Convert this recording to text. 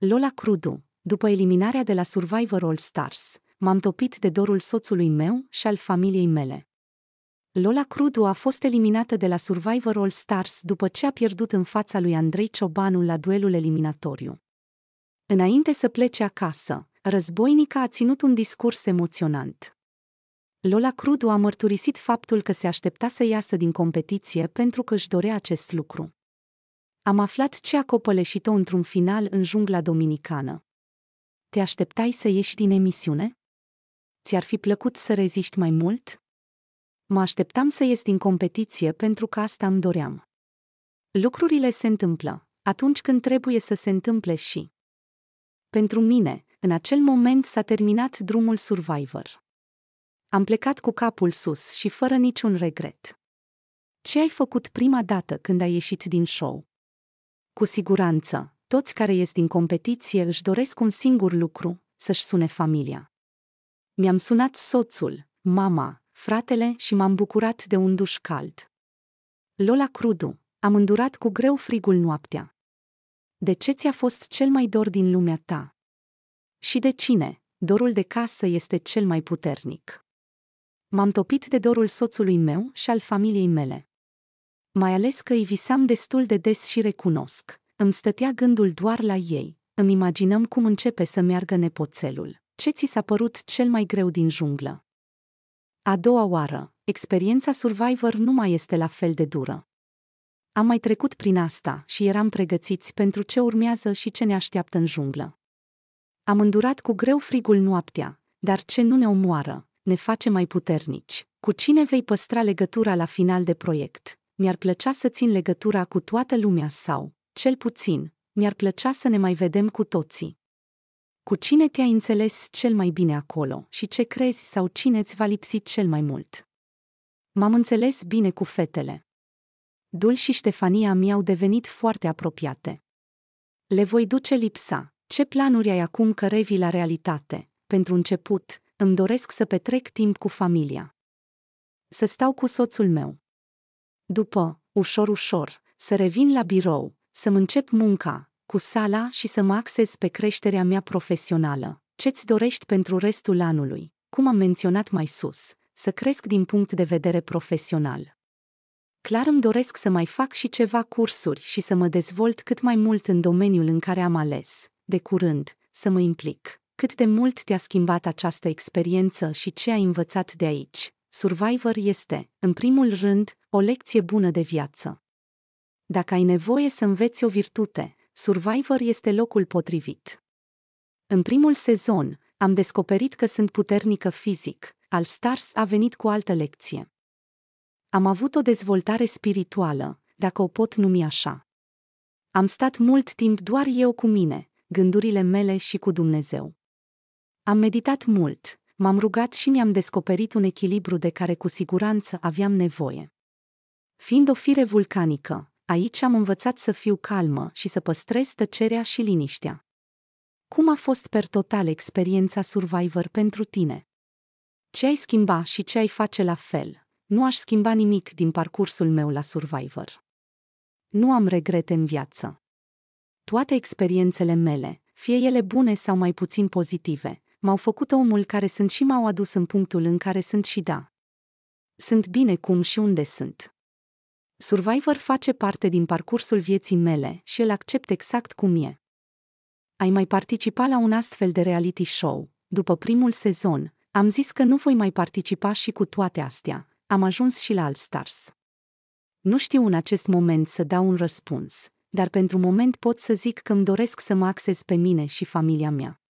Lola Crudu, după eliminarea de la Survivor All Stars, m-am topit de dorul soțului meu și al familiei mele. Lola Crudu a fost eliminată de la Survivor All Stars după ce a pierdut în fața lui Andrei Ciobanu la duelul eliminatoriu. Înainte să plece acasă, războinica a ținut un discurs emoționant. Lola Crudu a mărturisit faptul că se aștepta să iasă din competiție pentru că își dorea acest lucru. Am aflat ce a copăleșit-o într-un final în jungla dominicană. Te așteptai să ieși din emisiune? Ți-ar fi plăcut să reziști mai mult? Mă așteptam să ies din competiție pentru că asta îmi doream. Lucrurile se întâmplă, atunci când trebuie să se întâmple și. Pentru mine, în acel moment s-a terminat drumul Survivor. Am plecat cu capul sus și fără niciun regret. Ce ai făcut prima dată când ai ieșit din show? Cu siguranță, toți care ies din competiție își doresc un singur lucru, să-și sune familia. Mi-am sunat soțul, mama, fratele și m-am bucurat de un duș cald. Lola Crudu, am îndurat cu greu frigul noaptea. De ce ți-a fost cel mai dor din lumea ta? Și de cine? Dorul de casă este cel mai puternic. M-am topit de dorul soțului meu și al familiei mele. Mai ales că îi visam destul de des și recunosc. Îmi stătea gândul doar la ei. Îmi imaginăm cum începe să meargă nepoțelul. Ce ți s-a părut cel mai greu din junglă? A doua oară, experiența Survivor nu mai este la fel de dură. Am mai trecut prin asta și eram pregătiți pentru ce urmează și ce ne așteaptă în junglă. Am îndurat cu greu frigul noaptea, dar ce nu ne omoară, ne face mai puternici. Cu cine vei păstra legătura la final de proiect? Mi-ar plăcea să țin legătura cu toată lumea sau, cel puțin, mi-ar plăcea să ne mai vedem cu toții. Cu cine te-ai înțeles cel mai bine acolo și ce crezi sau cine îți va lipsi cel mai mult? M-am înțeles bine cu fetele. Dul și Ștefania mi-au devenit foarte apropiate. Le voi duce lipsa. Ce planuri ai acum că revi la realitate? Pentru început, îmi doresc să petrec timp cu familia. Să stau cu soțul meu. După, ușor ușor, să revin la birou, să-mi încep munca, cu sala și să mă axez pe creșterea mea profesională. Ce-ți dorești pentru restul anului? Cum am menționat mai sus, să cresc din punct de vedere profesional. Clar îmi doresc să mai fac și ceva cursuri și să mă dezvolt cât mai mult în domeniul în care am ales, de curând, să mă implic. Cât de mult te-a schimbat această experiență și ce ai învățat de aici? Survivor este, în primul rând, o lecție bună de viață. Dacă ai nevoie să înveți o virtute, Survivor este locul potrivit. În primul sezon, am descoperit că sunt puternică fizic, al Stars a venit cu altă lecție. Am avut o dezvoltare spirituală, dacă o pot numi așa. Am stat mult timp doar eu cu mine, gândurile mele și cu Dumnezeu. Am meditat mult, m-am rugat și mi-am descoperit un echilibru de care cu siguranță aveam nevoie. Fiind o fire vulcanică, aici am învățat să fiu calmă și să păstrez tăcerea și liniștea. Cum a fost per total experiența Survivor pentru tine? Ce ai schimba și ce ai face la fel? Nu aș schimba nimic din parcursul meu la Survivor. Nu am regrete în viață. Toate experiențele mele, fie ele bune sau mai puțin pozitive, m-au făcut omul care sunt și m-au adus în punctul în care sunt și da. Sunt bine cum și unde sunt. Survivor face parte din parcursul vieții mele și îl accept exact cum e. Ai mai participat la un astfel de reality show? După primul sezon, am zis că nu voi mai participa și cu toate astea. Am ajuns și la All Stars. Nu știu în acest moment să dau un răspuns, dar pentru moment pot să zic că îmi doresc să mă axez pe mine și familia mea.